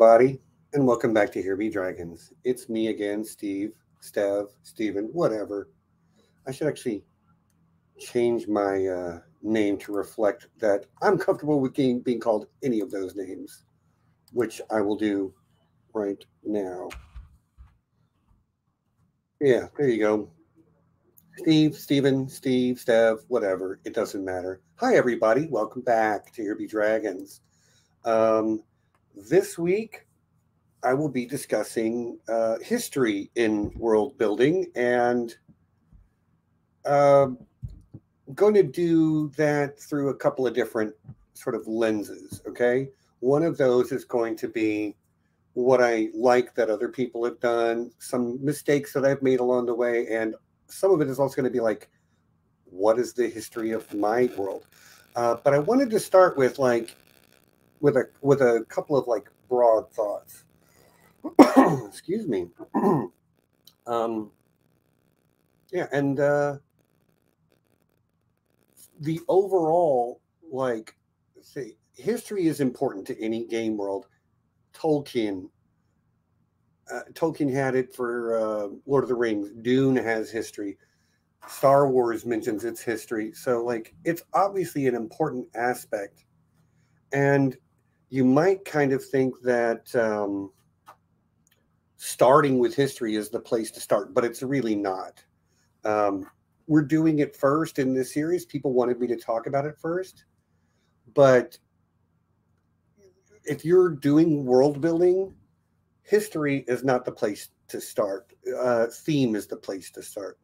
Everybody, and welcome back to Here Be Dragons. It's me again, Steve, Stev, Steven, whatever. I should actually change my uh, name to reflect that I'm comfortable with being, being called any of those names, which I will do right now. Yeah, there you go. Steve, Steven, Steve, Stev, whatever. It doesn't matter. Hi, everybody. Welcome back to Here Be Dragons. Um, this week, I will be discussing uh, history in world building and uh, going to do that through a couple of different sort of lenses. Okay. One of those is going to be what I like that other people have done, some mistakes that I've made along the way, and some of it is also going to be like, what is the history of my world? Uh, but I wanted to start with like with a with a couple of like broad thoughts. Excuse me. um, yeah, and uh, the overall like history is important to any game world. Tolkien. Uh, Tolkien had it for uh, Lord of the Rings. Dune has history. Star Wars mentions its history. So, like, it's obviously an important aspect. And you might kind of think that um, starting with history is the place to start, but it's really not. Um, we're doing it first in this series. People wanted me to talk about it first, but if you're doing world building, history is not the place to start. Uh, theme is the place to start.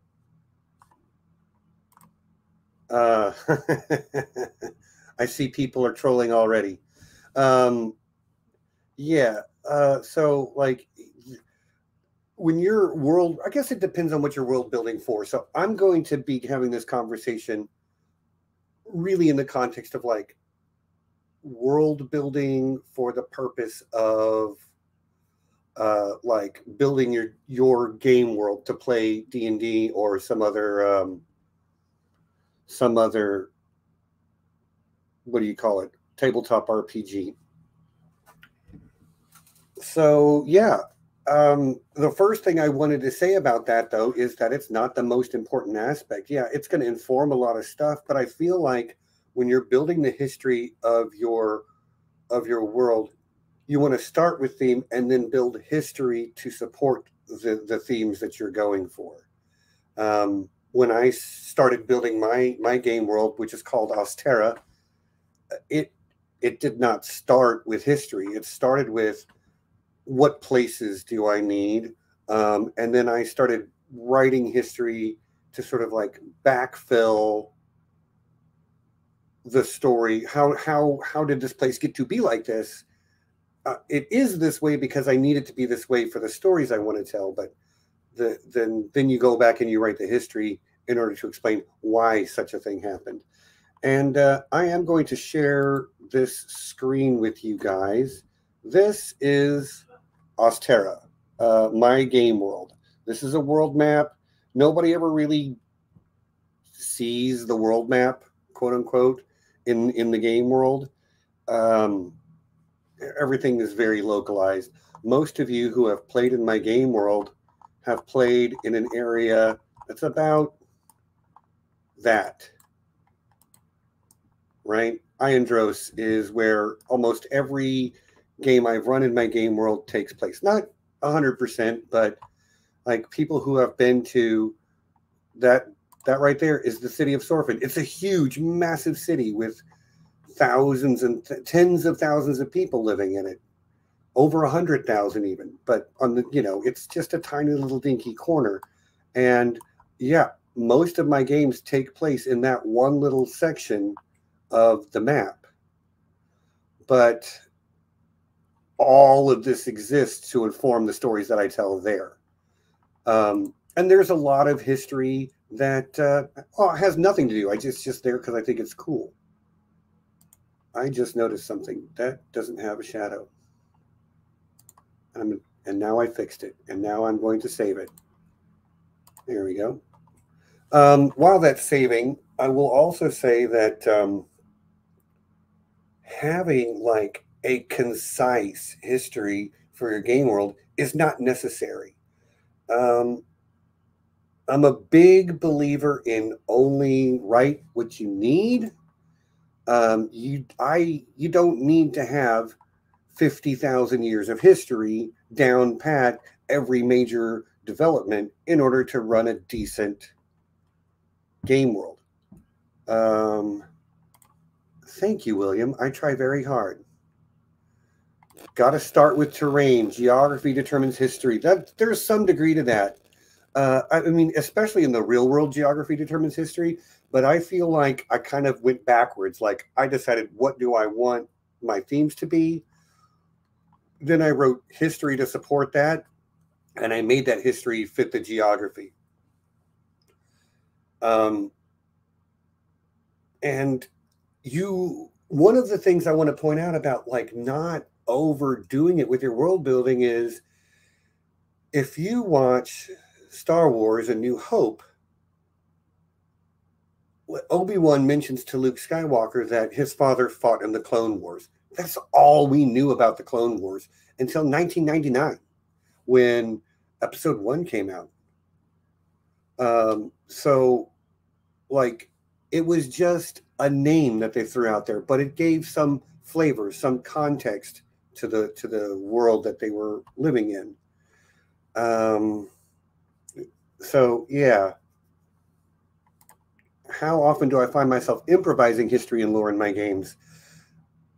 Uh, I see people are trolling already. Um, yeah. Uh, so like when you're world, I guess it depends on what you're world building for. So I'm going to be having this conversation really in the context of like world building for the purpose of uh, like building your your game world to play D and D or some other um, some other what do you call it tabletop RPG. So, yeah, um, the first thing I wanted to say about that, though, is that it's not the most important aspect. Yeah, it's going to inform a lot of stuff, but I feel like when you're building the history of your of your world, you want to start with theme and then build history to support the the themes that you're going for. Um, when I started building my my game world, which is called Ostera, it it did not start with history. It started with what places do I need? Um, and then I started writing history to sort of like backfill the story. How how how did this place get to be like this? Uh, it is this way because I need it to be this way for the stories I want to tell. But the, then then you go back and you write the history in order to explain why such a thing happened. And uh, I am going to share this screen with you guys. This is Ostera, uh, my game world. This is a world map. Nobody ever really sees the world map, quote unquote, in, in the game world. Um, everything is very localized. Most of you who have played in my game world have played in an area that's about that right? Iandros is where almost every game I've run in my game world takes place. Not 100%, but like people who have been to that that right there is the city of Sorfin. It's a huge, massive city with thousands and th- tens of thousands of people living in it, over a hundred thousand even. But on the, you know, it's just a tiny little dinky corner, and yeah, most of my games take place in that one little section of the map. But all of this exists to inform the stories that I tell there. Um, and there's a lot of history that uh, oh, has nothing to do. I just just there because I think it's cool. I just noticed something that doesn't have a shadow. I'm, and now I fixed it. And now I'm going to save it. There we go. Um, while that's saving, I will also say that um, having like a concise history for your game world is not necessary. Um, I'm a big believer in only write what you need. Um, you, I, you don't need to have fifty thousand years of history down pat every major development in order to run a decent game world. Um, thank you, William. I try very hard. Got to start with terrain. Geography determines history. That there's some degree to that. Uh, I mean, especially in the real world, geography determines history. But I feel like I kind of went backwards. Like I decided, what do I want my themes to be? Then I wrote history to support that, and I made that history fit the geography. Um, and you, one of the things I want to point out about like not overdoing it with your world building is if you watch Star Wars A New Hope, Obi Wan mentions to Luke Skywalker that his father fought in the Clone Wars. That's all we knew about the Clone Wars until 1999 when episode one came out. Um, so, like, it was just a name that they threw out there, but it gave some flavor, some context to the to the world that they were living in. Um, so yeah. How often do I find myself improvising history and lore in my games?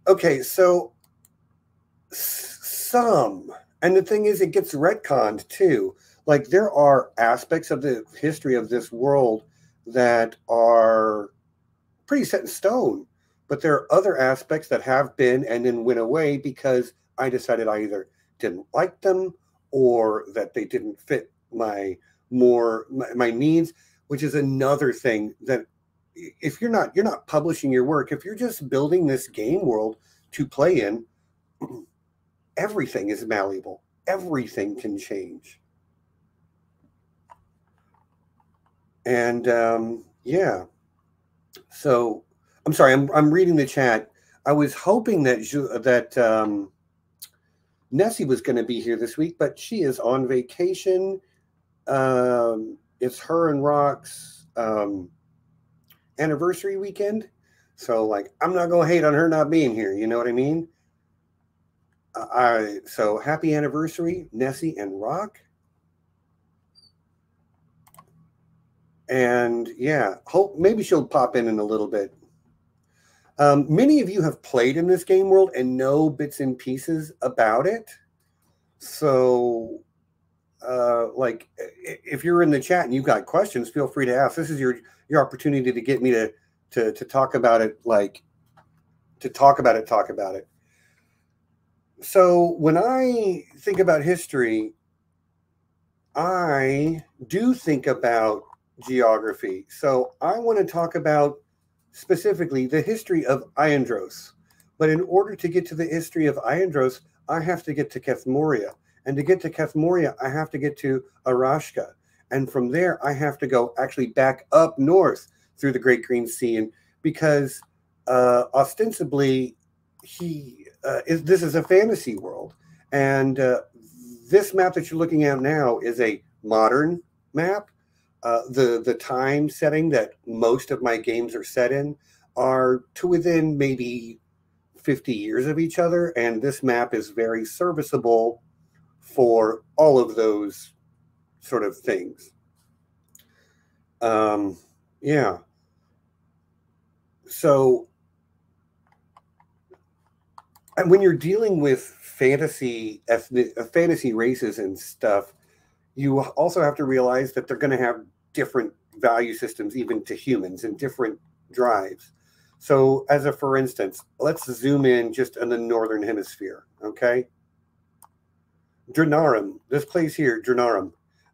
Okay, so some, and the thing is, it gets retconned too. Like there are aspects of the history of this world that are pretty set in stone but there are other aspects that have been and then went away because I decided I either didn't like them or that they didn't fit my more my, my needs, which is another thing that if you're not you're not publishing your work, if you're just building this game world to play in, everything is malleable. Everything can change. And um, yeah, so I'm sorry, I'm I'm reading the chat. I was hoping that that um, Nessie was going to be here this week, but she is on vacation. Um, it's her and Rock's um, anniversary weekend, so like I'm not going to hate on her not being here. You know what I mean? I so happy anniversary, Nessie and Rock. And yeah, hope maybe she'll pop in in a little bit. Um, many of you have played in this game world and know bits and pieces about it. So, uh, like, if you're in the chat and you've got questions, feel free to ask. This is your your opportunity to get me to to to talk about it, like to talk about it, talk about it. So, when I think about history, I do think about geography. So, I want to talk about specifically the history of Iandros. But in order to get to the history of Iandros, I have to get to Kethmoria. And to get to Kethmoria, I have to get to Arashka. And from there, I have to go actually back up north through the Great Green Sea. And because uh, ostensibly, he uh, is this is a fantasy world. And uh, this map that you're looking at now is a modern map uh, the the time setting that most of my games are set in are to within maybe 50 years of each other and this map is very serviceable for all of those sort of things. Um yeah. So and when you're dealing with fantasy ethnic uh, fantasy races and stuff you also have to realize that they're going to have different value systems even to humans and different drives. So, as a for instance, let's zoom in just on the northern hemisphere. Okay, Dranarum, this place here, Dranarum,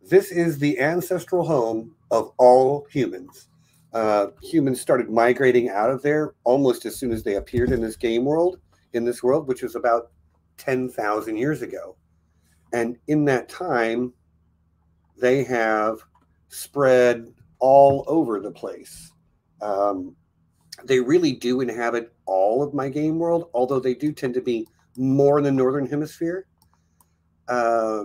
this is the ancestral home of all humans. Uh, humans started migrating out of there almost as soon as they appeared in this game world, in this world, which was about 10,000 years ago. And in that time, they have spread all over the place. Um, they really do inhabit all of my game world, although they do tend to be more in the northern hemisphere. Uh,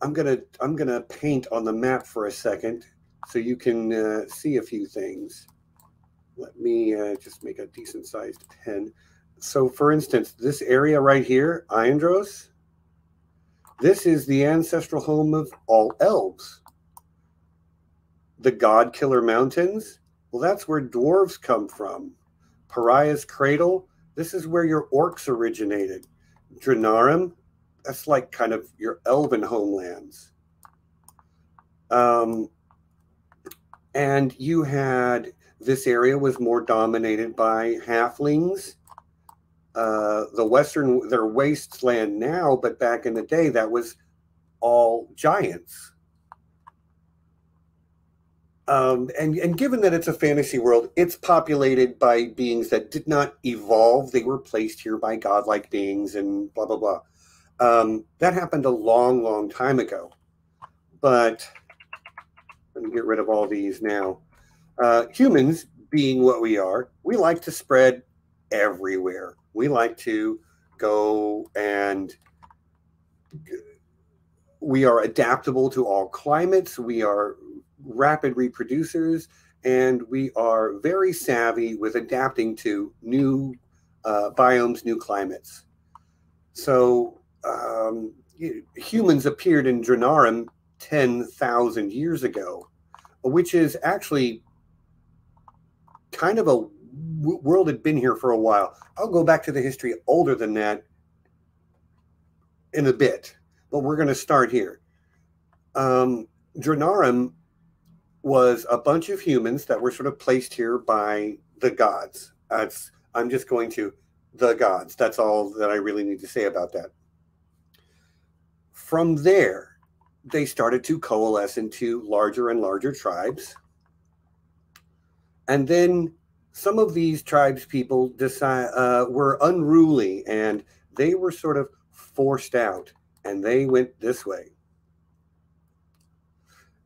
I'm gonna I'm gonna paint on the map for a second so you can uh, see a few things. Let me uh, just make a decent sized pen. So, for instance, this area right here, Iandros, this is the ancestral home of all elves. The God Killer Mountains, well, that's where dwarves come from. Pariah's Cradle, this is where your orcs originated. Dranarum, that's like kind of your elven homelands. Um, and you had this area was more dominated by halflings. Uh, the western, they're wasteland now, but back in the day, that was all giants. Um, and, and given that it's a fantasy world, it's populated by beings that did not evolve. They were placed here by godlike beings and blah, blah, blah. Um, that happened a long, long time ago. But let me get rid of all these now. Uh, humans, being what we are, we like to spread everywhere. We like to go and we are adaptable to all climates. We are rapid reproducers, and we are very savvy with adapting to new uh, biomes, new climates. So um, humans appeared in Dranarum 10,000 years ago, which is actually kind of a world had been here for a while. I'll go back to the history older than that in a bit, but we're going to start here. Um, Dranarum was a bunch of humans that were sort of placed here by the gods. That's I'm just going to the gods. That's all that I really need to say about that. From there, they started to coalesce into larger and larger tribes. And then some of these tribes people decide uh, were unruly and they were sort of forced out and they went this way.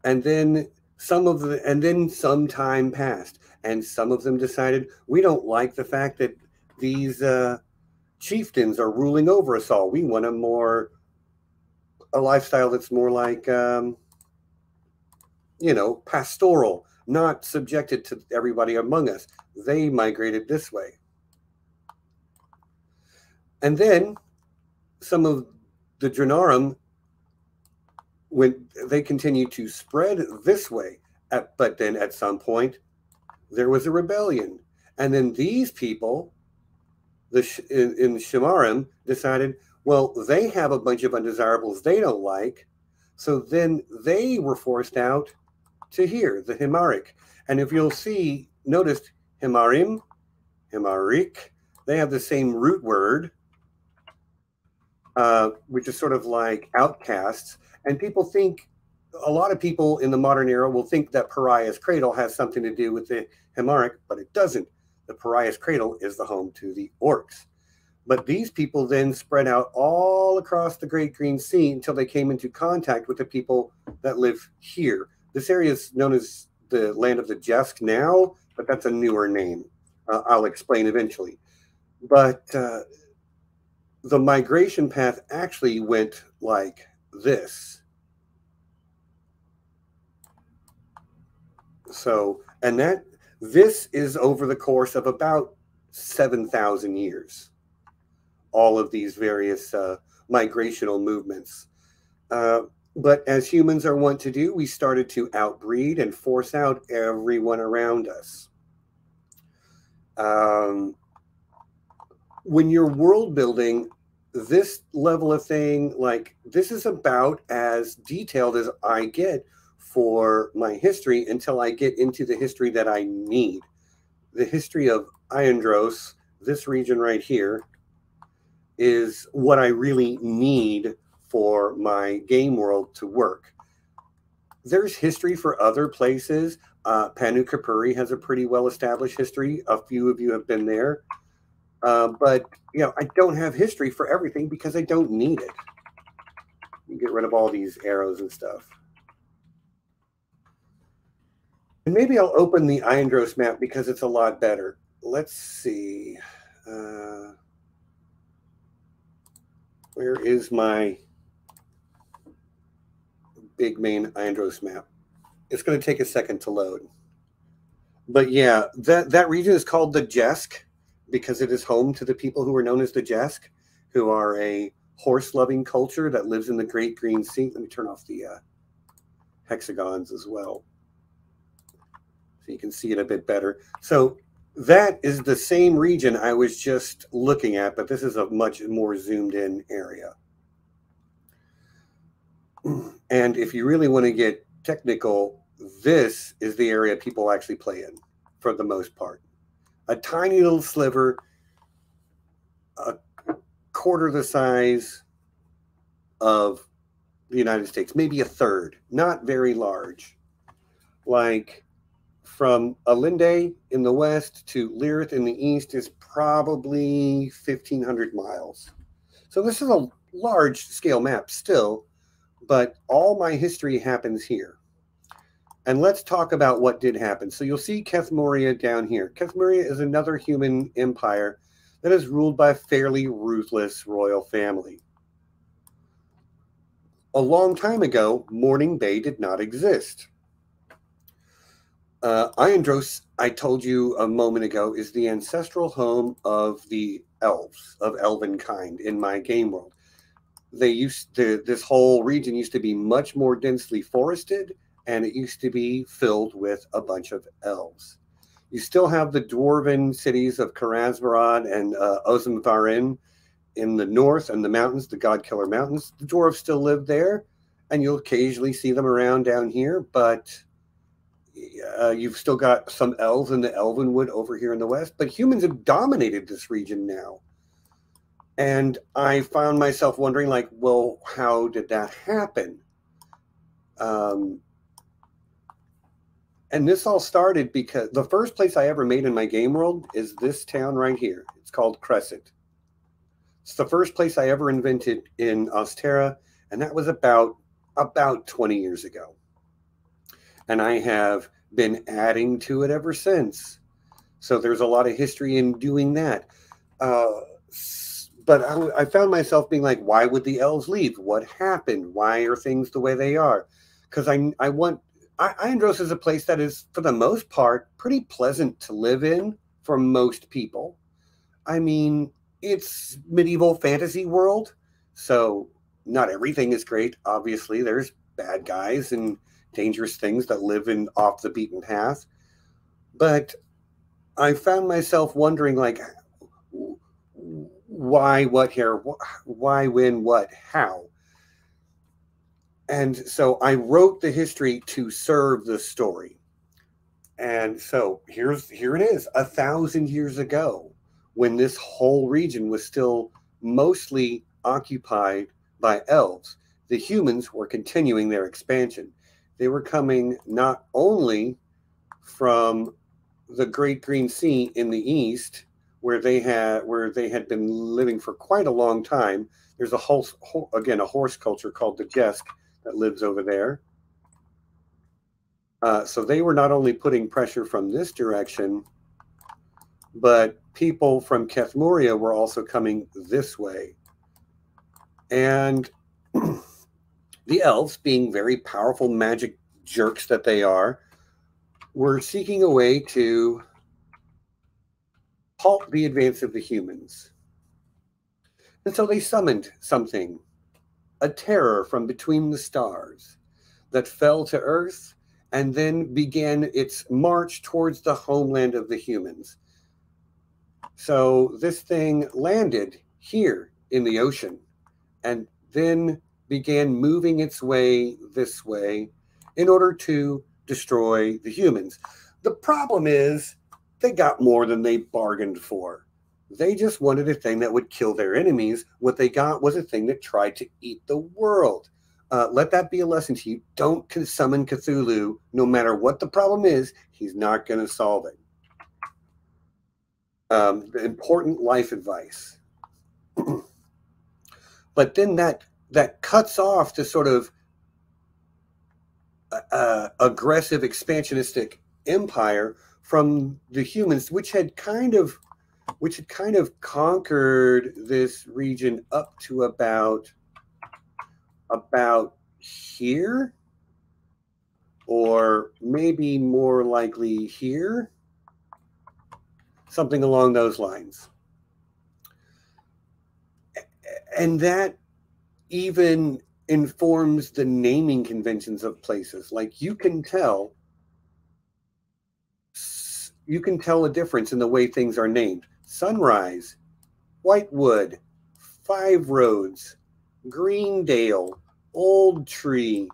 And then some of the and then some time passed and some of them decided we don't like the fact that these uh, chieftains are ruling over us all. We want a more a lifestyle that's more like um, you know pastoral not subjected to everybody among us. They migrated this way. And then some of the Dranarum when they continued to spread this way. At, but then at some point, there was a rebellion. And then these people, the in, in Shamarim, decided, well, they have a bunch of undesirables they don't like. So then they were forced out to here, the Himaric. And if you'll see, notice Himarim, Himarik, they have the same root word, uh, which is sort of like outcasts. And people think, a lot of people in the modern era will think that Pariah's Cradle has something to do with the Himaric, but it doesn't. The Pariah's Cradle is the home to the orcs. But these people then spread out all across the Great Green Sea until they came into contact with the people that live here. This area is known as the land of the Jesk now, but that's a newer name. Uh, I'll explain eventually. But uh, the migration path actually went like this. So, and that this is over the course of about 7,000 years, all of these various uh, migrational movements. Uh, but as humans are wont to do, we started to outbreed and force out everyone around us. Um, when you're world building, this level of thing, like this is about as detailed as I get for my history until I get into the history that I need. The history of Iandros, this region right here, is what I really need for my game world to work. There's history for other places. Uh, Panu Kapuri has a pretty well established history. A few of you have been there. Uh, but you know, I don't have history for everything because I don't need it. You get rid of all these arrows and stuff. And maybe I'll open the Iandros map because it's a lot better. Let's see. Uh, Where is my big main Iandros map? It's going to take a second to load. But yeah, that, that region is called the Jesk because it is home to the people who are known as the Jesk, who are a horse loving culture that lives in the Great Green Sea. Let me turn off the uh, hexagons as well so you can see it a bit better. So that is the same region I was just looking at, but this is a much more zoomed in area. And if you really want to get technical, this is the area people actually play in for the most part. A tiny little sliver, a quarter the size of the United States, maybe a third, not very large. Like from Alinde in the west to Lirith in the east is probably 1,500 miles. So this is a large scale map still, but all my history happens here. And let's talk about what did happen. So you'll see Kethmoria down here. Kethmoria is another human empire that is ruled by a fairly ruthless royal family. A long time ago, Morning Bay did not exist. Uh, Iandros, I told you a moment ago, is the ancestral home of the elves of elven kind in my game world. They used to, this whole region used to be much more densely forested, and it used to be filled with a bunch of elves. You still have the dwarven cities of Kharazmarad and uh, Ozumvarin in the north and the mountains, the God Killer Mountains. The dwarves still live there, and you'll occasionally see them around down here, but uh, you've still got some elves in the Elvenwood over here in the west, but humans have dominated this region now. And I found myself wondering, like, well, how did that happen? Um, and this all started because the first place I ever made in my game world is this town right here. It's called Crescent. It's the first place I ever invented in Ostera, and that was about about 20 years ago and I have been adding to it ever since. So there's a lot of history in doing that. Uh, but I, I, found myself being like, why would the elves leave? What happened? Why are things the way they are? Because I, I want, Iandros is a place that is, for the most part, pretty pleasant to live in for most people. I mean, it's medieval fantasy world, so not everything is great. Obviously, there's bad guys and dangerous things that live in off the beaten path. But I found myself wondering, like, why, what, here, why, when, what, how. And so I wrote the history to serve the story. And so here's here it is, a thousand years ago, when this whole region was still mostly occupied by elves. The humans were continuing their expansion they were coming not only from the Great Green Sea in the east, where they had where they had been living for quite a long time. There's a whole, whole again a horse culture called the Jesk that lives over there. Uh, so they were not only putting pressure from this direction, but people from Kethmoria were also coming this way. And the elves, being very powerful magic jerks that they are, were seeking a way to halt the advance of the humans. And so they summoned something, a terror from between the stars that fell to earth and then began its march towards the homeland of the humans. So this thing landed here in the ocean and then began moving its way this way in order to destroy the humans. The problem is they got more than they bargained for. They just wanted a thing that would kill their enemies. What they got was a thing that tried to eat the world. Uh, let that be a lesson to you. Don't summon Cthulhu. No matter what the problem is, he's not going to solve it. Um, important life advice. but then that that cuts off the sort of uh, uh, aggressive expansionistic empire from the humans, which had kind of which had kind of conquered this region up to about about here or maybe more likely here. Something along those lines. And that even informs the naming conventions of places. Like you can tell you can tell a difference in the way things are named sunrise whitewood five roads greendale old tree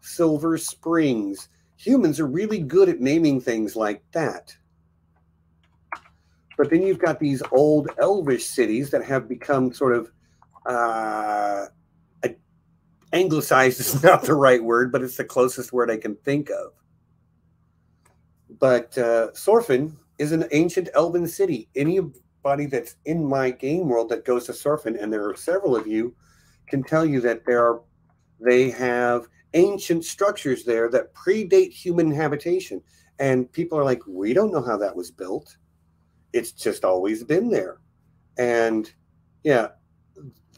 silver springs humans are really good at naming things like that but then you've got these old elvish cities that have become sort of uh, anglicized is not the right word, but it's the closest word I can think of. But uh, Sorfin is an ancient elven city. Anybody that's in my game world that goes to Sorfin, and there are several of you, can tell you that there are they have ancient structures there that predate human habitation. And people are like, we don't know how that was built. It's just always been there. And yeah,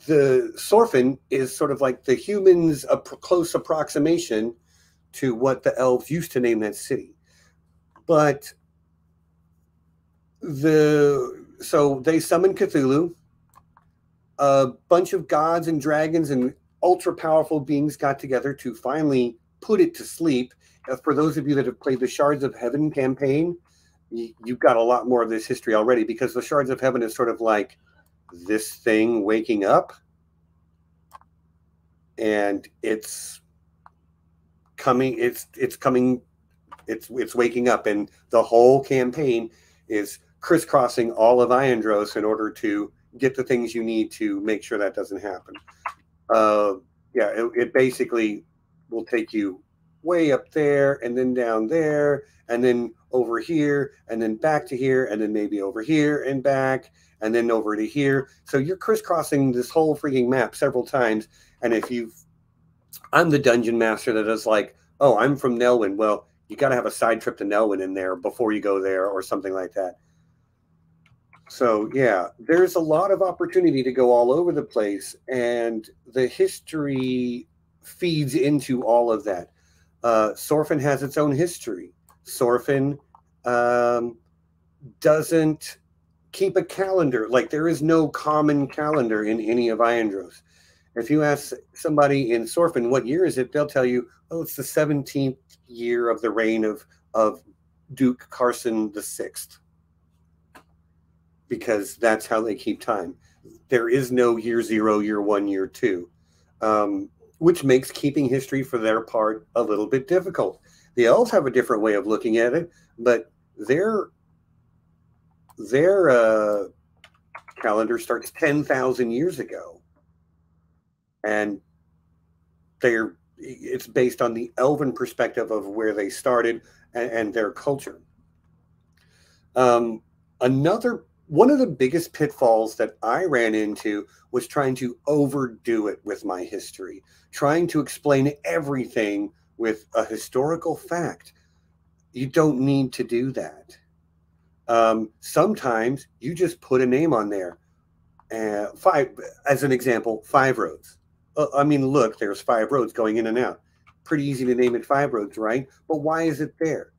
the Sorfin is sort of like the humans' a close approximation to what the elves used to name that city. But the so they summon Cthulhu. A bunch of gods and dragons and ultra powerful beings got together to finally put it to sleep. For those of you that have played the Shards of Heaven campaign, you've got a lot more of this history already because the Shards of Heaven is sort of like this thing waking up and it's coming it's it's coming it's it's waking up and the whole campaign is crisscrossing all of Iandros in order to get the things you need to make sure that doesn't happen. Uh, yeah, it, it basically will take you way up there and then down there and then over here and then back to here and then maybe over here and back and then over to here. So you're crisscrossing this whole freaking map several times. And if you've, I'm the dungeon master that is like, oh, I'm from Nelwyn. Well, you got to have a side trip to Nelwyn in there before you go there or something like that. So yeah, there's a lot of opportunity to go all over the place, and the history feeds into all of that. Uh, Sorfin has its own history. Sorfin um, doesn't keep a calendar. Like there is no common calendar in any of Iandros. If you ask somebody in Sorfin what year is it, they'll tell you, oh, it's the 17th year of the reign of of Duke Carson the Sixth, because that's how they keep time. There is no year zero, year one, year two, um, which makes keeping history for their part a little bit difficult. The elves have a different way of looking at it, but their their uh, calendar starts 10,000 years ago. And they're it's based on the elven perspective of where they started and, and their culture. Um, another one of the biggest pitfalls that I ran into was trying to overdo it with my history, trying to explain everything with a historical fact. You don't need to do that. Um, sometimes you just put a name on there. Uh, five, as an example, five roads. Uh, I mean, look, there's five roads going in and out. Pretty easy to name it five roads, right? But why is it there?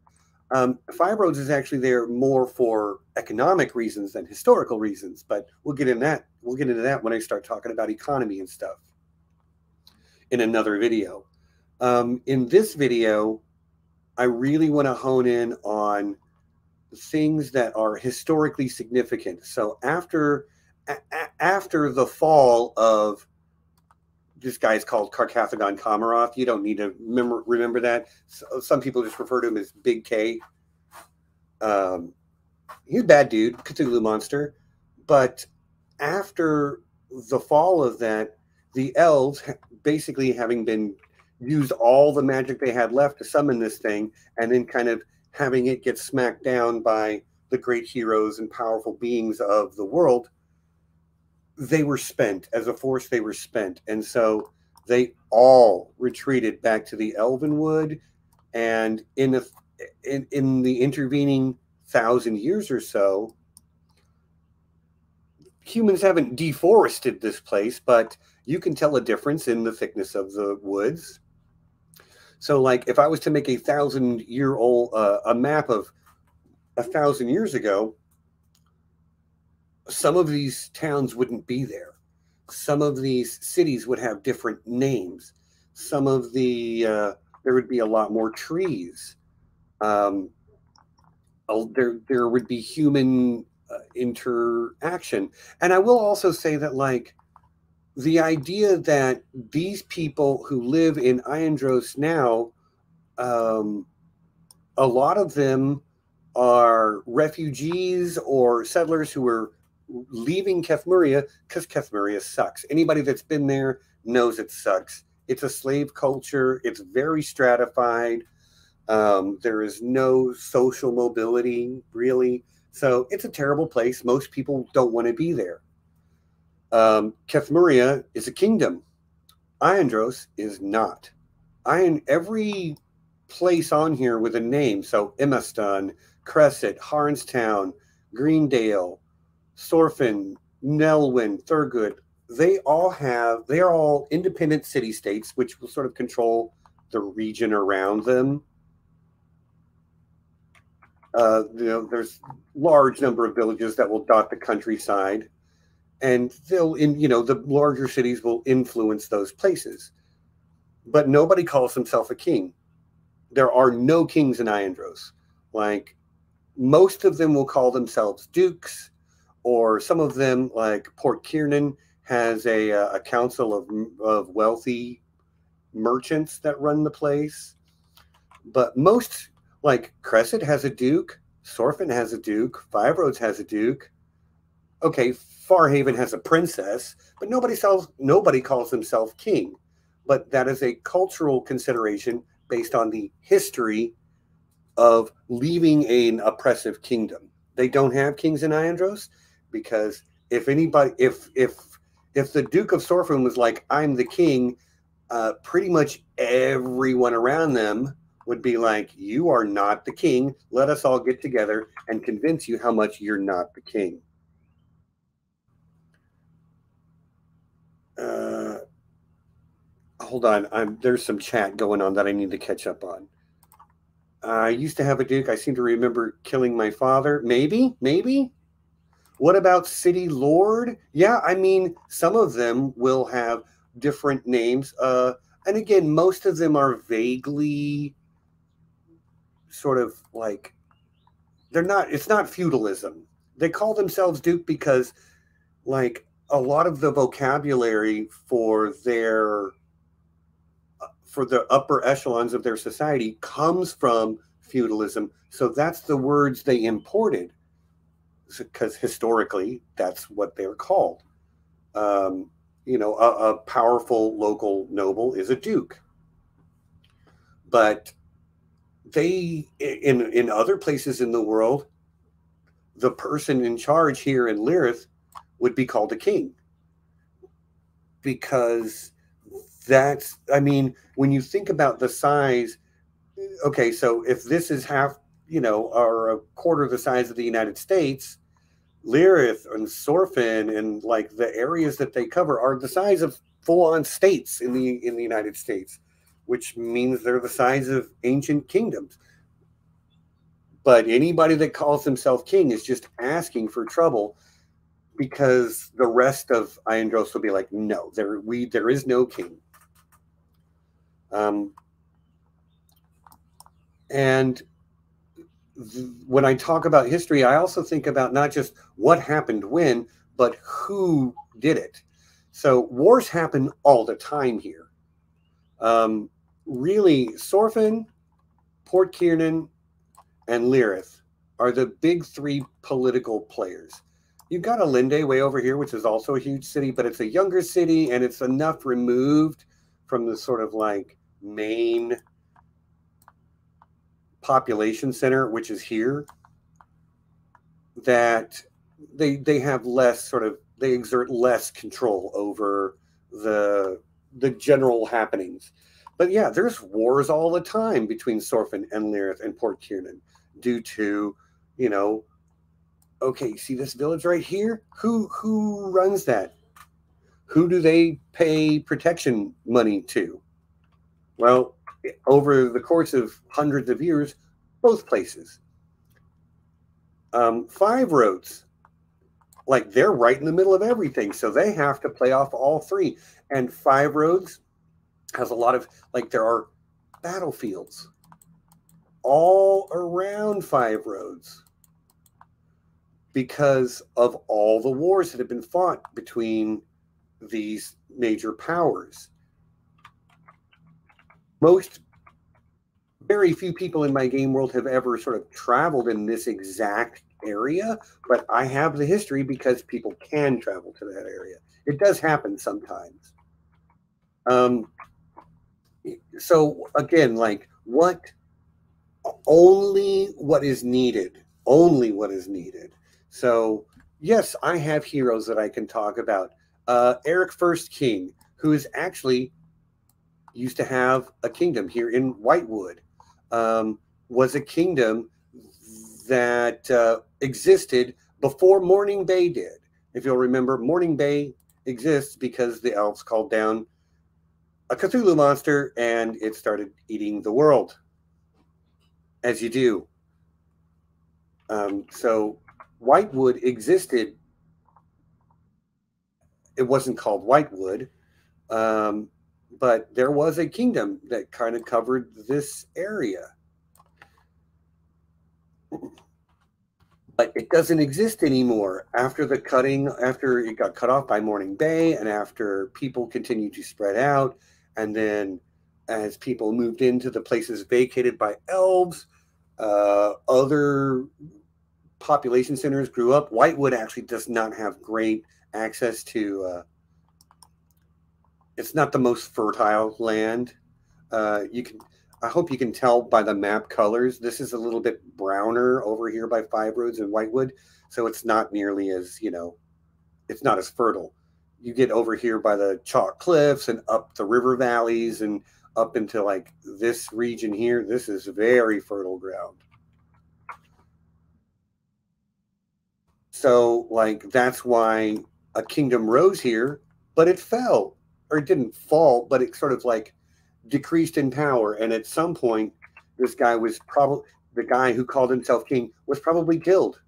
Um, five roads is actually there more for economic reasons than historical reasons. But we'll get in that. We'll get into that when I start talking about economy and stuff in another video. Um, in this video, I really want to hone in on things that are historically significant. So after after the fall of this guy's called Karkathagon Kamaroth. You don't need to remember remember that. So, some people just refer to him as Big K. Um, he's a bad dude, Cthulhu monster. But after the fall of that, the elves, basically having been used all the magic they had left to summon this thing, and then kind of having it get smacked down by the great heroes and powerful beings of the world, they were spent as a force. They were spent, and so they all retreated back to the Elvenwood, and in in, in the intervening thousand years or so, humans haven't deforested this place, but you can tell a difference in the thickness of the woods. So, like, if I was to make a thousand year old uh, a map of a thousand years ago, some of these towns wouldn't be there. Some of these cities would have different names. Some of the uh, there would be a lot more trees. Um, there there would be human uh, interaction, and I will also say that like the idea that these people who live in Iandros now, um, a lot of them are refugees or settlers who are leaving Kethmoria because Kethmoria sucks. Anybody that's been there knows it sucks. It's a slave culture. It's very stratified. Um, there is no social mobility, really. So it's a terrible place. Most people don't want to be there. Um, Kethmoria is a kingdom. Iandros is not. Ian, every place on here with a name, so Emaston, Cresset, Harnstown, Greendale, Sorfin, Nelwyn, Thurgood, they all have, they are all independent city states, which will sort of control the region around them. Uh, you know, there's large number of villages that will dot the countryside, and they'll, in you know, the larger cities will influence those places. But nobody calls himself a king. There are no kings in Iandros. Like most of them will call themselves dukes or some of them, like Port Kiernan, has a, uh, a council of, of wealthy merchants that run the place. But most, like Cresset has a duke, Sorfin has a duke, Five Roads has a duke. Okay, Farhaven has a princess, but nobody sells, nobody calls himself king. But that is a cultural consideration based on the history of leaving an oppressive kingdom. They don't have kings in Iandros because if anybody if if if the Duke of Sorfin was like, I'm the king, uh, pretty much everyone around them would be like, You are not the king. Let us all get together and convince you how much you're not the king. Uh, hold on. I'm, there's some chat going on that I need to catch up on. I used to have a duke. I seem to remember killing my father. Maybe, maybe. What about City Lord? Yeah, I mean, some of them will have different names. Uh, and again, most of them are vaguely sort of like they're not, it's not feudalism. They call themselves Duke because, like, a lot of the vocabulary for their uh, for the upper echelons of their society comes from feudalism so that's the words they imported because historically that's what they're called. Um, you know, a, a, powerful local noble is a duke. But they, in in other places in the world, the person in charge here in Lyrith would be called a king. Because that's, I mean, when you think about the size, okay, so if this is half, you know, are a quarter the size of the United States, Lyrith and Sorfin and like the areas that they cover are the size of full-on states in the in the United States, which means they're the size of ancient kingdoms. But anybody that calls himself king is just asking for trouble because the rest of Iandros will be like, no, there we there is no king. Um, and when I talk about history, I also think about not just what happened when, but who did it. So wars happen all the time here. Um, really, Sorfin, Port Kiernan, and Lyrith are the big three political players. You've got Alinde way over here, which is also a huge city, but it's a younger city and it's enough removed from the sort of like main population center, which is here, that they they have less sort of they exert less control over the the general happenings. But yeah, there's wars all the time between Sorfin and Lyrith and Port Kiernan due to, you know, okay, see this village right here? Who who runs that? Who do they pay protection money to? Well, over the course of hundreds of years, both places. Um, five roads, like they're right in the middle of everything, so they have to play off all three. And five roads has a lot of like there are battlefields all around five roads because of all the wars that have been fought between these major powers. Most, very few people in my game world have ever sort of traveled in this exact area, but I have the history because people can travel to that area. It does happen sometimes. Um, so again, like what only what is needed, only what is needed. So yes, I have heroes that I can talk about. Uh, Eric First King, who is actually used to have a kingdom here in Whitewood, um, was a kingdom that uh, existed before Morning Bay did. If you'll remember, Morning Bay exists because the elves called down a Cthulhu monster and it started eating the world, as you do. Um, so Whitewood existed. It wasn't called Whitewood, um, but there was a kingdom that kind of covered this area. But it doesn't exist anymore after the cutting, after it got cut off by Morning Bay, and after people continued to spread out and then as people moved into the places vacated by elves, uh, other population centers grew up. Whitewood actually does not have great access to. Uh, it's not the most fertile land. Uh, you can. I hope you can tell by the map colors. This is a little bit browner over here by Five Roads and Whitewood, so it's not nearly as you know. It's not as fertile you get over here by the chalk cliffs and up the river valleys and up into like this region here. This is very fertile ground. So, like, that's why a kingdom rose here, but it fell, or it didn't fall, but it sort of like decreased in power. And at some point, this guy was probably the guy who called himself king was probably killed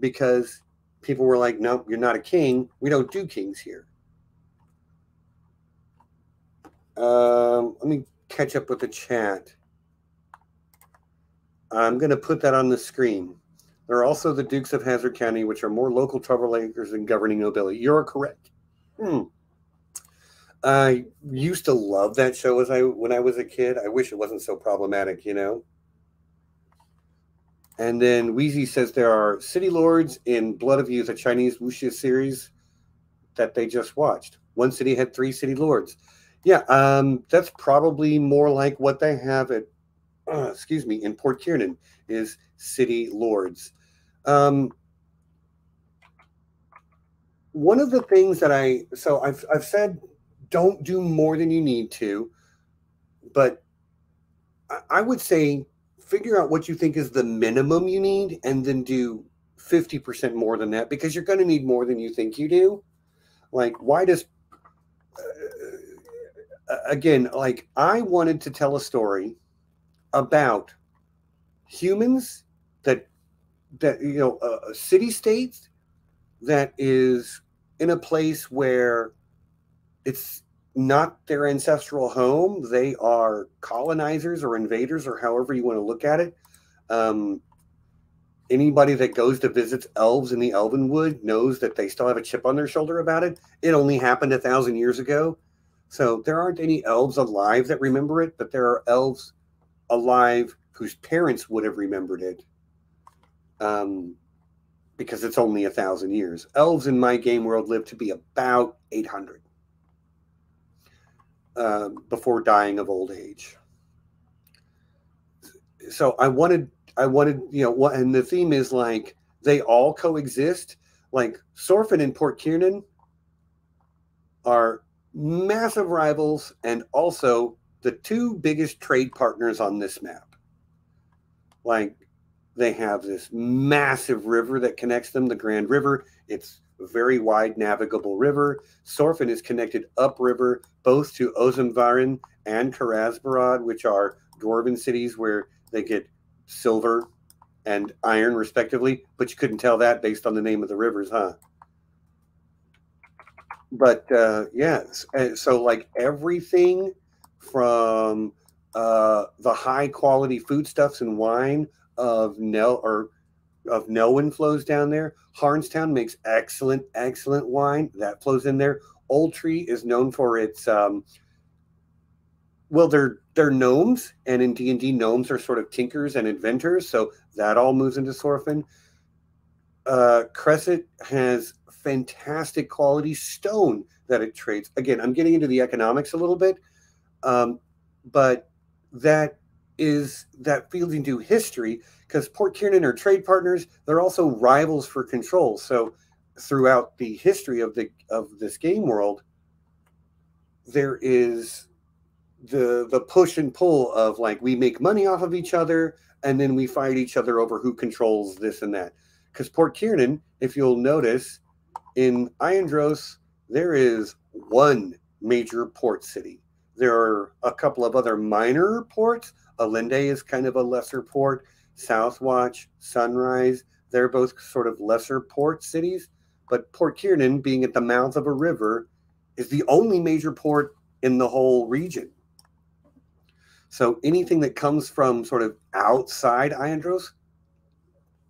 because people were like, no, you're not a king. We don't do kings here. Um, let me catch up with the chat. I'm going to put that on the screen. There are also the Dukes of Hazzard County, which are more local troublemakers than governing nobility. You're correct. Hmm. I used to love that show as I when I was a kid. I wish it wasn't so problematic, you know. And then Wheezy says there are city lords in Blood of Youth, a Chinese wuxia series that they just watched. One city had three city lords. Yeah, um, that's probably more like what they have at, uh, excuse me, in Port Kiernan is city lords. Um, one of the things that I so I've I've said don't do more than you need to, but I, would say figure out what you think is the minimum you need and then do 50% more than that because you're going to need more than you think you do. Like, why does, uh, again, like, I wanted to tell a story about humans that, that, you know, a city states that is in a place where it's not their ancestral home. They are colonizers or invaders, or however you want to look at it. Um, anybody that goes to visit elves in the Elvenwood knows that they still have a chip on their shoulder about it. It only happened a thousand years ago. So there aren't any elves alive that remember it, but there are elves alive whose parents would have remembered it. Um, because it's only a thousand years. Elves in my game world live to be about 800 um, before dying of old age. So I wanted, I wanted, you know, what, and the theme is like they all coexist. Like Sorfin and Port Kiernan are massive rivals and also the two biggest trade partners on this map. Like They have this massive river that connects them, the Grand River. It's very wide navigable river. Sorfin is connected upriver both to Ozumvarin and Karazbarad, which are dwarven cities where they get silver and iron respectively, but you couldn't tell that based on the name of the rivers, huh? But uh, yes, so like everything from uh, the high quality foodstuffs and wine of Nel or of Nelwyn flows down there. Harnstown makes excellent, excellent wine that flows in there. Old Tree is known for its um, well, they're they're gnomes, and in D and D, gnomes are sort of tinkers and inventors, so that all moves into Sorfin. Uh, Crescent has fantastic quality stone that it trades. Again, I'm getting into the economics a little bit, um, but that is that feeds into history because Port Kiernan are trade partners. They're also rivals for control. So throughout the history of the of this game world, there is the the push and pull of like we make money off of each other and then we fight each other over who controls this and that. Because Port Kiernan, if you'll notice, in Iandros, there is one major port city. There are a couple of other minor ports. Alinde is kind of a lesser port. Southwatch, Sunrise, they're both sort of lesser port cities. But Port Kiernan, being at the mouth of a river, is the only major port in the whole region. So anything that comes from sort of outside Iandros,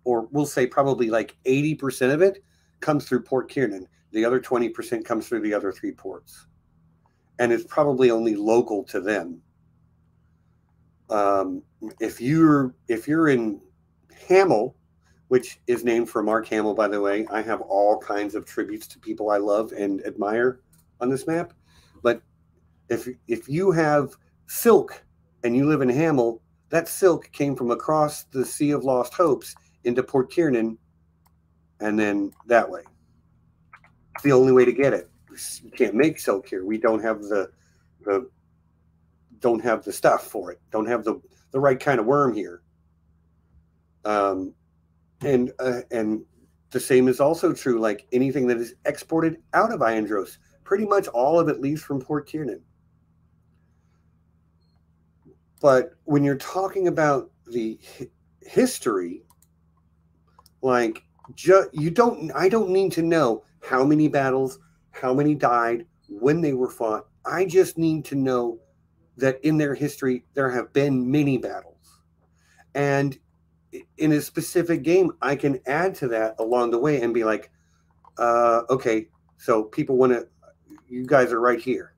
or we'll say probably like 80% of it, comes through Port Kiernan. The other 20% comes through the other three ports. And it's probably only local to them. Um, if you're if you're in Hamel, which is named for Mark Hamill, by the way, I have all kinds of tributes to people I love and admire on this map. But if if you have silk and you live in Hamel, that silk came from across the Sea of Lost Hopes into Port Kiernan and then that way. It's the only way to get it. You can't make silk here. We don't have the the don't have the stuff for it. Don't have the the right kind of worm here. Um, and uh, and the same is also true. Like anything that is exported out of Iandros, pretty much all of it leaves from Port Kiernan. But when you're talking about the history, like you don't, I don't need to know how many battles, how many died, when they were fought. I just need to know that in their history there have been many battles, and in a specific game, I can add to that along the way and be like, uh, okay, so people want to, you guys are right here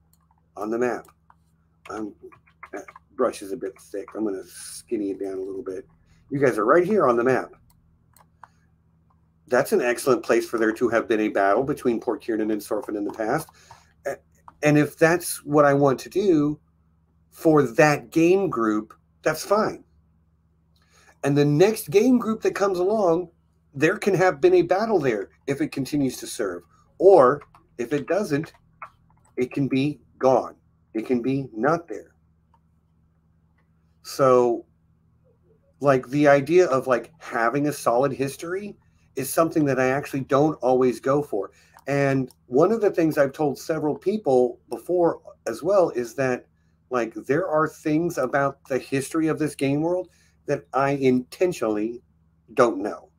on the map. I'm brush is a bit thick. I'm going to skinny it down a little bit. You guys are right here on the map. That's an excellent place for there to have been a battle between Port Kiernan and Sorfin in the past. And if that's what I want to do for that game group, that's fine. And the next game group that comes along, there can have been a battle there if it continues to serve. Or if it doesn't, it can be gone. It can be not there. So, like the idea of like having a solid history is something that I actually don't always go for. And one of the things I've told several people before as well is that like there are things about the history of this game world that I intentionally don't know.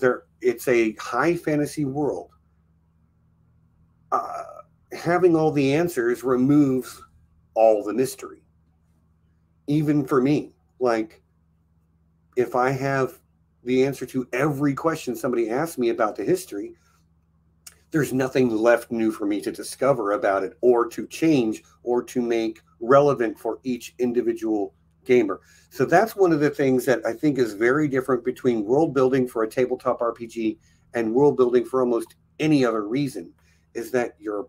There it's a high fantasy world. Uh, having all the answers removes all the mystery even for me. Like, if I have the answer to every question somebody asks me about the history, there's nothing left new for me to discover about it or to change or to make relevant for each individual gamer. So that's one of the things that I think is very different between world building for a tabletop RPG and world building for almost any other reason is that your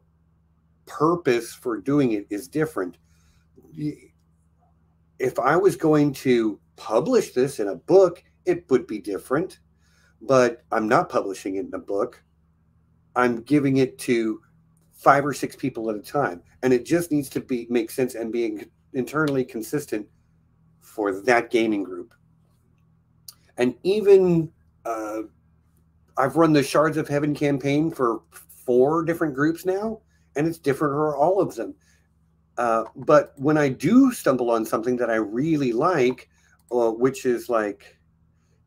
purpose for doing it is different if I was going to publish this in a book, it would be different. But I'm not publishing it in a book. I'm giving it to five or six people at a time. And it just needs to be make sense and being internally consistent for that gaming group. And even uh, I've run the Shards of Heaven campaign for four different groups now, and it's different for all of them. Uh, but when I do stumble on something that I really like, uh, which is like,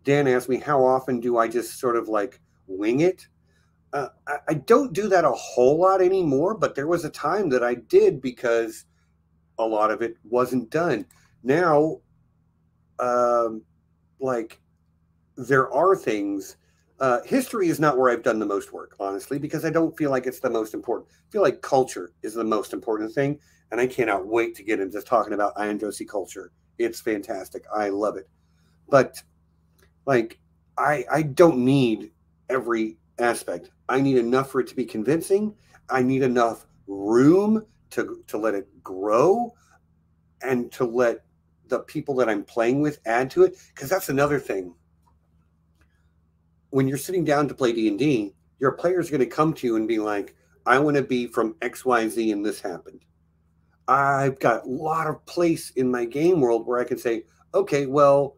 Dan asked me, how often do I just sort of like wing it? Uh, I, I, don't do that a whole lot anymore, but there was a time that I did because a lot of it wasn't done. Now, um, like, there are things. Uh, history is not where I've done the most work, honestly, because I don't feel like it's the most important. I feel like culture is the most important thing, and I cannot wait to get into talking about Iandrosi culture. It's fantastic. I love it. But like I I don't need every aspect. I need enough for it to be convincing. I need enough room to to let it grow and to let the people that I'm playing with add to it because that's another thing. When you're sitting down to play D&D, your players are going to come to you and be like, "I want to be from XYZ and this happened." I've got a lot of place in my game world where I can say, okay, well,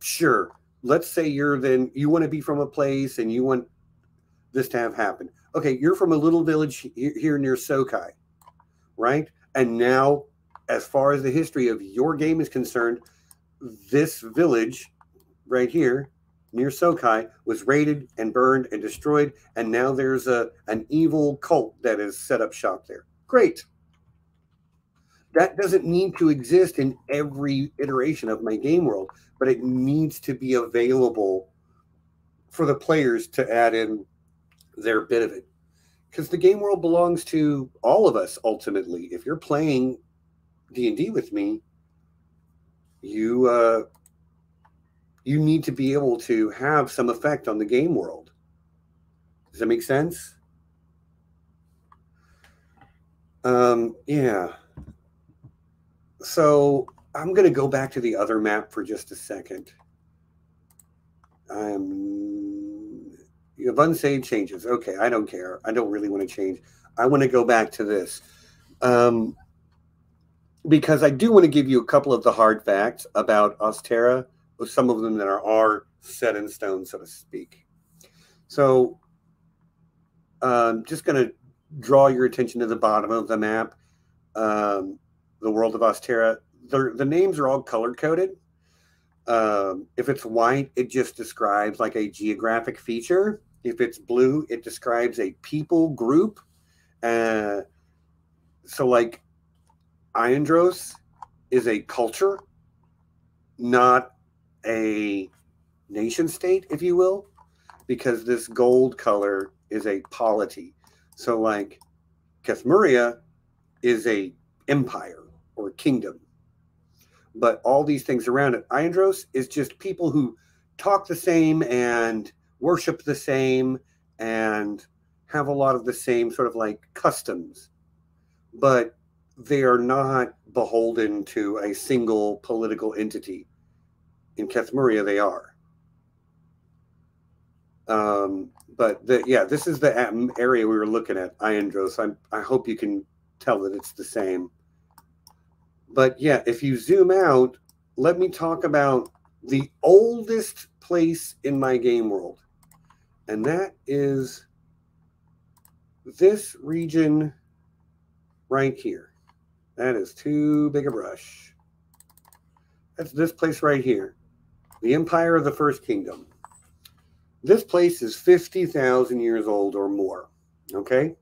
sure. Let's say you're then you want to be from a place and you want this to have happened. Okay, you're from a little village here near Sokai, right? And now, as far as the history of your game is concerned, this village right here near Sokai was raided and burned and destroyed, and now there's a an evil cult that has set up shop there. Great that doesn't need to exist in every iteration of my game world, but it needs to be available for the players to add in their bit of it. Because the game world belongs to all of us ultimately. If you're playing D&D with me, you uh, you need to be able to have some effect on the game world. Does that make sense? Um, yeah so I'm going to go back to the other map for just a second. Um, have unsaved changes. Okay, I don't care. I don't really want to change. I want to go back to this. Um, because I do want to give you a couple of the hard facts about Ostera, some of them that are, are set in stone, so to speak. So I'm um, just going to draw your attention to the bottom of the map. Um, the world of Ostera, the names are all color coded. Um, if it's white, it just describes like a geographic feature. If it's blue, it describes a people group. Uh, so, like, Iandros is a culture, not a nation state, if you will, because this gold color is a polity. So, like, Kethmoria is a empire or kingdom. But all these things around it, Iandros is just people who talk the same and worship the same and have a lot of the same sort of like customs. But they are not beholden to a single political entity. In Kethmoria, they are. Um, but the, yeah, this is the area we were looking at, Iandros. I, I hope you can tell that it's the same. But yeah, if you zoom out, let me talk about the oldest place in my game world. And that is this region right here. That is too big a brush. That's this place right here. The Empire of the First Kingdom. This place is 50,000 years old or more. Okay?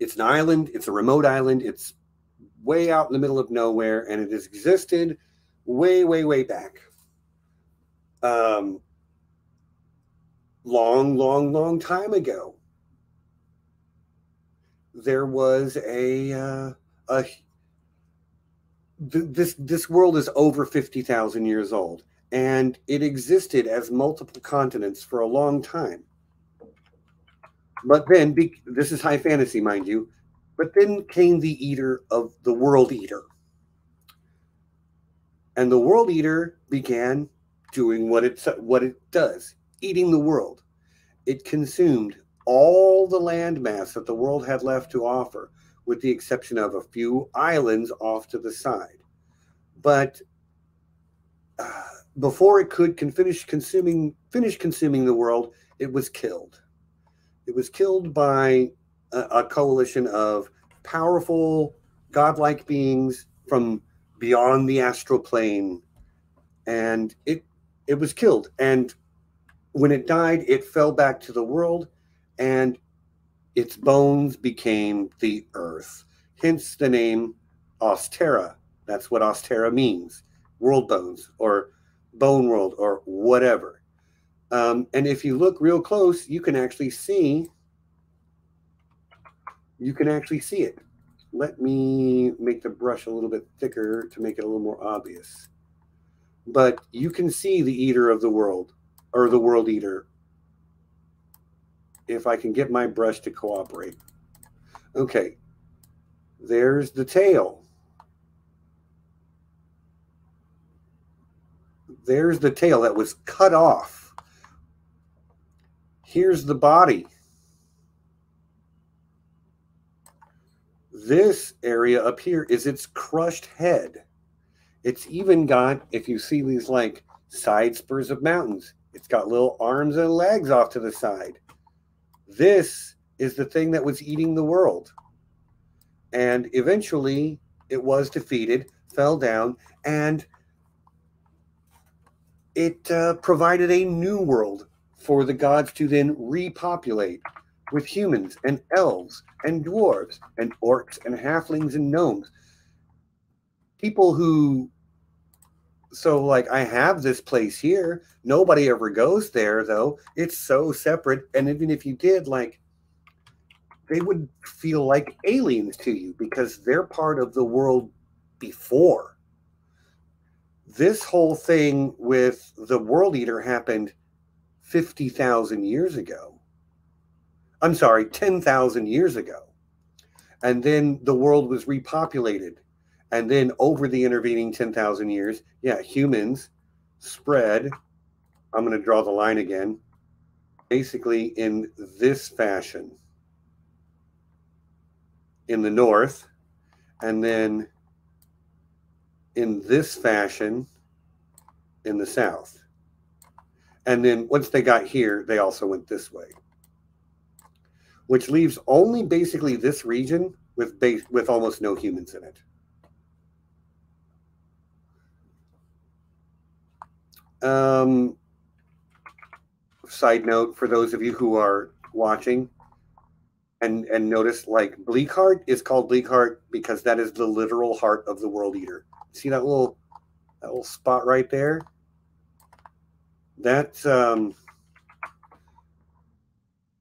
It's an island, it's a remote island, it's way out in the middle of nowhere, and it has existed way, way, way back. Um, long, long, long time ago, there was a uh, a th- this this world is over fifty thousand years old, and it existed as multiple continents for a long time. But then, be- this is high fantasy, mind you. But then came the eater of the world eater. And the world eater began doing what it, what it does eating the world. It consumed all the landmass that the world had left to offer, with the exception of a few islands off to the side. But uh, before it could finish consuming finish consuming the world, it was killed. It was killed by a, a coalition of powerful godlike beings from beyond the astral plane and it it was killed and when it died it fell back to the world and its bones became the earth hence the name Ostera. That's what Ostera means world bones or bone world or whatever. Um, and if you look real close, you can actually see you can actually see it. Let me make the brush a little bit thicker to make it a little more obvious. But you can see the eater of the world or the world eater if I can get my brush to cooperate. Okay, there's the tail. There's the tail that was cut off. Here's the body. This area up here is its crushed head. It's even got, if you see these like side spurs of mountains, it's got little arms and legs off to the side. This is the thing that was eating the world. And eventually it was defeated, fell down, and it uh, provided a new world for the gods to then repopulate with humans and elves and dwarves and orcs and halflings and gnomes. People who, so like, I have this place here. Nobody ever goes there though. It's so separate. And even if you did, like, they would feel like aliens to you because they're part of the world before this whole thing with the world eater happened 50,000 years ago. I'm sorry, 10,000 years ago. And then the world was repopulated. And then over the intervening 10,000 years, yeah, humans spread. I'm going to draw the line again. Basically, in this fashion in the north, and then in this fashion in the south. And then once they got here, they also went this way, which leaves only basically this region with base, with almost no humans in it. Um, side note for those of you who are watching and and notice like Bleakheart is called Bleakheart because that is the literal heart of the World Eater. See that little that little spot right there? That's um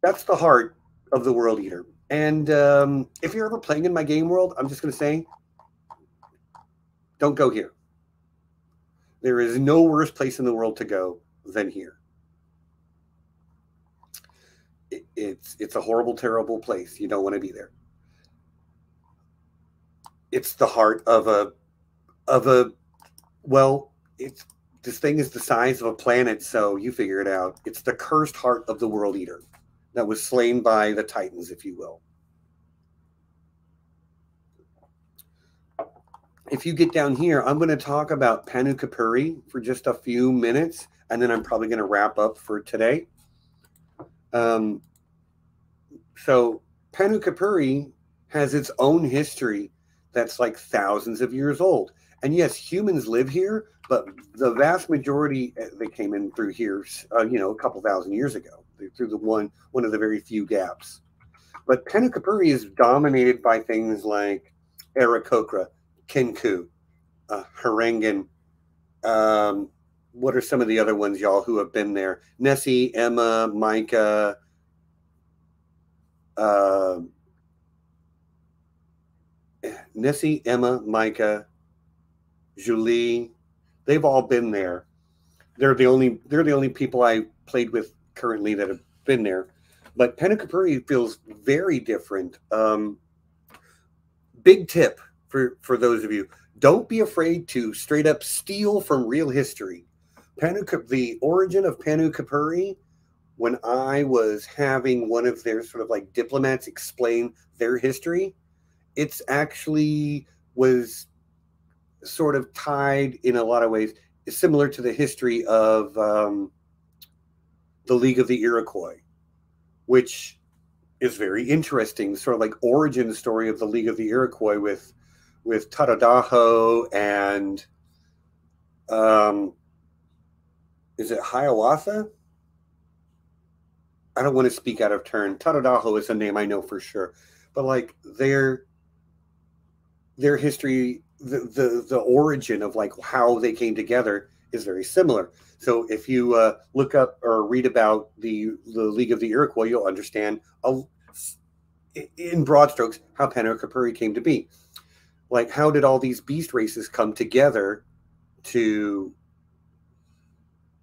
that's the heart of the World Eater. And um, if you're ever playing in my game world, I'm just going to say, don't go here. There is no worse place in the world to go than here. It, it's it's a horrible, terrible place. You don't want to be there. It's the heart of a of a well, it's this thing is the size of a planet, so you figure it out. It's the cursed heart of the world eater that was slain by the Titans, if you will. If you get down here, I'm going to talk about Panu Kapuri for just a few minutes, and then I'm probably going to wrap up for today. Um, so, Panu Kapuri has its own history that's like thousands of years old and yes, humans live here, but the vast majority uh, they came in through here, uh, you know, a couple thousand years ago, through the one one of the very few gaps. But Panu Kapuri is dominated by things like Aarakocra, Kenku, uh, Harengon. Um, what are some of the other ones, y'all, who have been there? Nessie, Emma, Micah. Uh, Nessie, Emma, Micah, Julie, they've all been there. They're the only they're the only people I played with currently that have been there. But Panu Kapuri feels very different. Um, big tip for for those of you: don't be afraid to straight up steal from real history. Panu, the origin of Panu Kapuri, when I was having one of their sort of like diplomats explain their history, it's actually was sort of tied in a lot of ways similar to the history of um, the League of the Iroquois, which is very interesting. Sort of like origin story of the League of the Iroquois with with Tododaho and um, is it Hiawatha? I don't want to speak out of turn. Tododaho is a name I know for sure, but like their their history, the the the origin of like how they came together is very similar. So if you uh, look up or read about the the League of the Iroquois, you'll understand a, in broad strokes how Penocapuri came to be. Like how did all these beast races come together to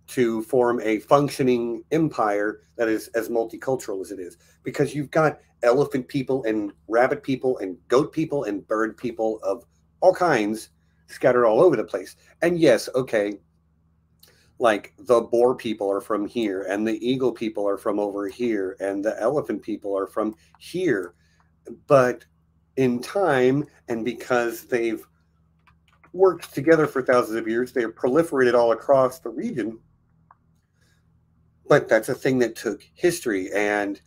to form a functioning empire that is as multicultural as it is because you've got elephant people and rabbit people and goat people and bird people of all kinds scattered all over the place and yes okay like the boar people are from here and the eagle people are from over here and the elephant people are from here. But in time and because they've worked together for thousands of years they have proliferated all across the region. But that's a thing that took history and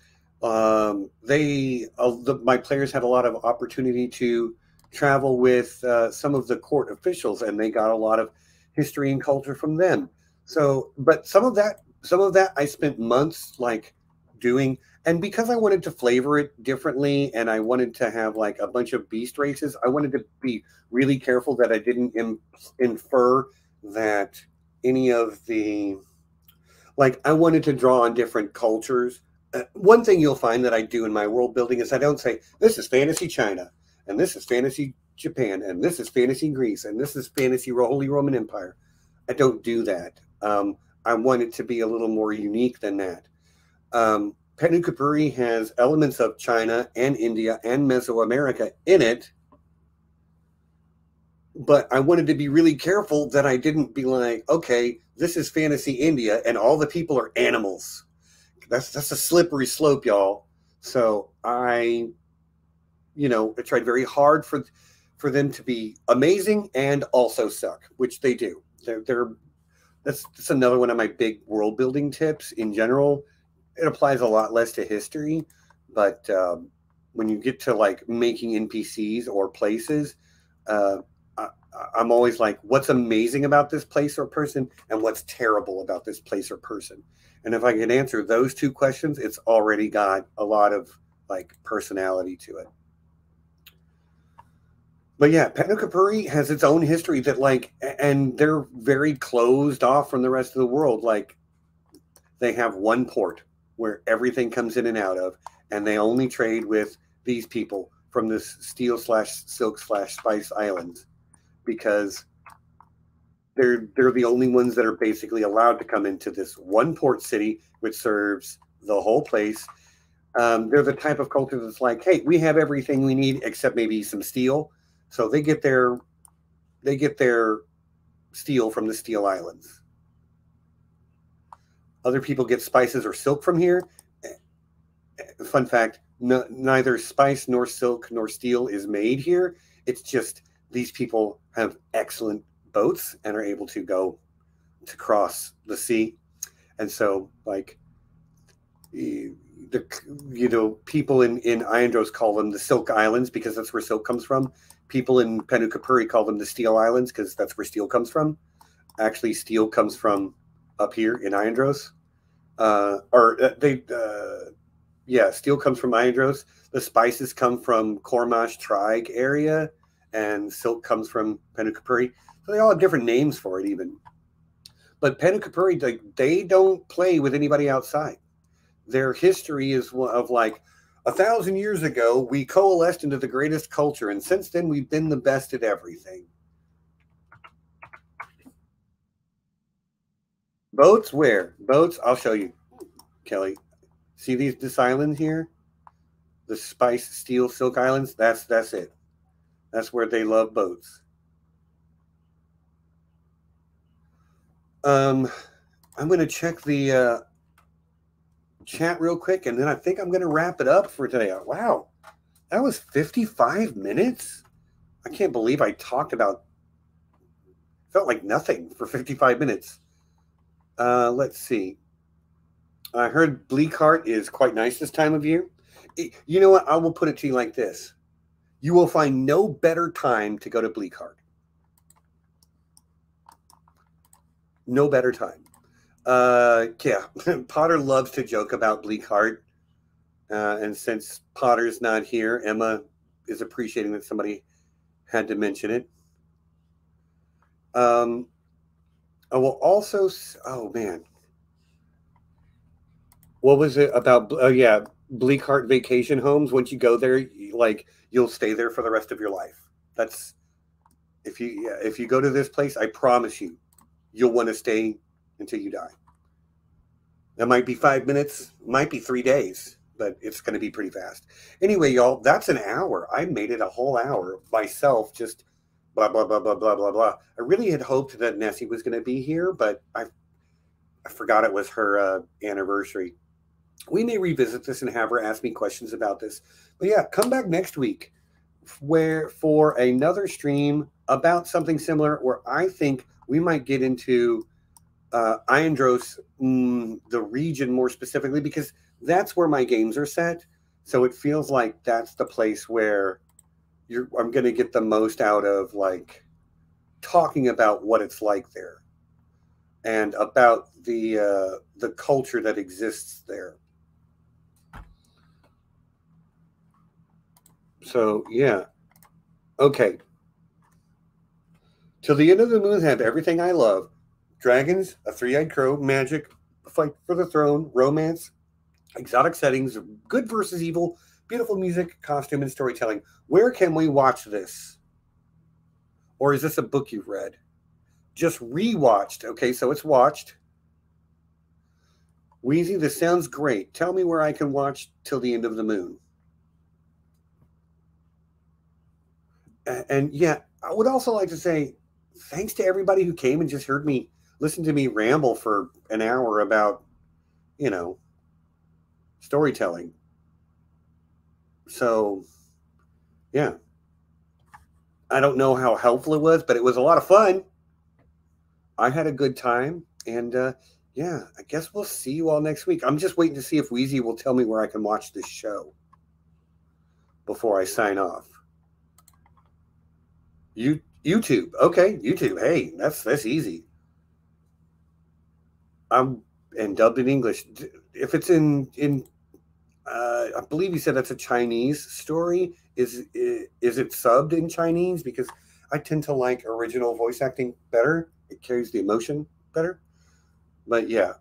um, they uh, the, my players had a lot of opportunity to travel with uh, some of the court officials and they got a lot of history and culture from them so but some of that some of that i spent months like doing and because i wanted to flavor it differently and i wanted to have like a bunch of beast races i wanted to be really careful that i didn't Im- infer that any of the like I wanted to draw on different cultures. Uh, one thing you'll find that I do in my world building is I don't say this is fantasy China and this is fantasy Japan and this is fantasy Greece and this is fantasy Holy Roman Empire. I don't do that. Um, I want it to be a little more unique than that. Um, Penukapuri has elements of China and India and Mesoamerica in it, but I wanted to be really careful that I didn't be like, okay, this is fantasy India and all the people are animals. That's that's a slippery slope, y'all. So I, you know, I tried very hard for for them to be amazing and also suck, which they do. They're, they're that's that's another one of my big world building tips in general. It applies a lot less to history, but um, when you get to like making NPCs or places, uh, I'm always like, what's amazing about this place or person, and what's terrible about this place or person. And if I can answer those two questions, it's already got a lot of like personality to it. But yeah, Penocapuri has its own history that like, and they're very closed off from the rest of the world. Like, they have one port where everything comes in and out of, and they only trade with these people from this steel slash silk slash spice islands because they're they're the only ones that are basically allowed to come into this one port city, which serves the whole place. Um, they're the type of culture that's like, hey, we have everything we need except maybe some steel. So they get their they get their steel from the Steel Islands. Other people get spices or silk from here. Eh, fun fact: no, neither spice nor silk nor steel is made here. It's just these people have excellent boats and are able to go to cross the sea. And so, like, the you know people in in Iandros call them the Silk Islands because that's where silk comes from. People in Penukapuri call them the Steel Islands because that's where steel comes from. Actually, steel comes from up here in Iandros, uh, or uh, they, uh, yeah, steel comes from Iandros. The spices come from Cormash Trigue area, and silk comes from Penukapuri. So they all have different names for it, even. But Penukapuri, like, they don't play with anybody outside. Their history is of like a thousand years ago, we coalesced into the greatest culture, and since then, we've been the best at everything. Boats where? Boats, I'll show you, Kelly. See these this island here? The Spice Steel Silk Islands? That's that's it. That's where they love boats. Um, I'm going to check the uh, chat real quick, and then I think I'm going to wrap it up for today. Wow, that was 55 minutes. I can't believe I talked about Felt like nothing for 55 minutes. Uh, let's see. I heard Bleak Heart is quite nice this time of year. You know what? I will put it to you like this you will find no better time to go to Bleak Heart. No better time. Uh, yeah, Potter loves to joke about Bleak Heart. Uh, and since Potter's not here, Emma is appreciating that somebody had to mention it. Um, I will also, oh man, what was it about? Oh yeah, Bleak Heart Vacation Homes. Once you go there, like you'll stay there for the rest of your life. That's if you if you go to this place, I promise you, you'll want to stay until you die. That might be five minutes, might be three days, but it's going to be pretty fast. Anyway, y'all, that's an hour. I made it a whole hour myself, just blah blah blah blah blah blah blah. I really had hoped that Nessie was going to be here, but I I forgot it was her uh, anniversary. We may revisit this and have her ask me questions about this. But yeah, come back next week where for another stream about something similar where I think we might get into uh, Iandros, mm, the region more specifically, because that's where my games are set. So it feels like that's the place where you're, I'm going to get the most out of like talking about what it's like there and about the uh, the culture that exists there. So yeah, okay. Till the end of the moon, have everything I love: dragons, a three-eyed crow, magic, fight for the throne, romance, exotic settings, good versus evil, beautiful music, costume, and storytelling. Where can we watch this? Or is this a book you've read? Just rewatched. Okay, so it's watched. Wheezy, this sounds great. Tell me where I can watch till the end of the moon. and yeah, I would also like to say thanks to everybody who came and just heard me listen to me ramble for an hour about, you know, storytelling. So, yeah. I don't know how helpful it was, but it was a lot of fun. I had a good time. And uh, yeah, I guess we'll see you all next week. I'm just waiting to see if Wheezy will tell me where I can watch this show before I sign off. You YouTube. Okay, YouTube. Hey, that's that's easy. I'm and dubbed in English. If it's in in, uh, I believe you said that's a Chinese story. Is is it subbed in Chinese? Because I tend to like original voice acting better. It carries the emotion better. But yeah,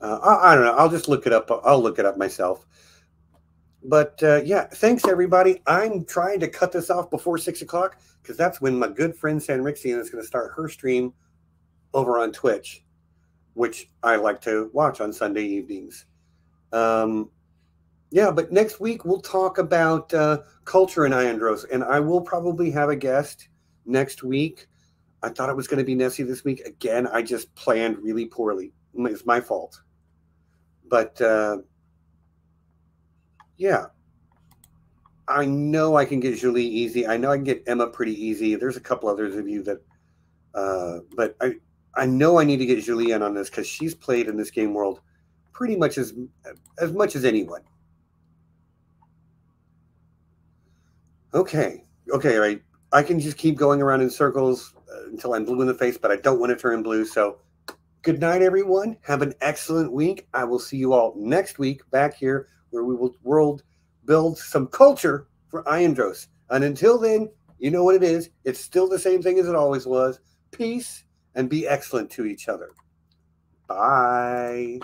uh, I, I don't know. I'll just look it up. I'll look it up myself. But uh, yeah, thanks everybody. I'm trying to cut this off before six o'clock because that's when my good friend San Rixian is going to start her stream over on Twitch, which I like to watch on Sunday evenings. Um, yeah, but next week we'll talk about uh, culture in Iandros, and I will probably have a guest next week. I thought it was going to be Nessie this week. Again, I just planned really poorly. It's my fault. But uh, yeah, I know I can get Julie easy. I know I can get Emma pretty easy. There's a couple others of you that, uh, but I I know I need to get Julianne on this because she's played in this game world pretty much as as much as anyone. Okay, okay, right. I can just keep going around in circles uh, until I'm blue in the face, but I don't want to turn blue. So, good night, everyone. Have an excellent week. I will see you all next week back here where we will world build some culture for Iandros. And until then, you know what it is. It's still the same thing as it always was. Peace and be excellent to each other. Bye.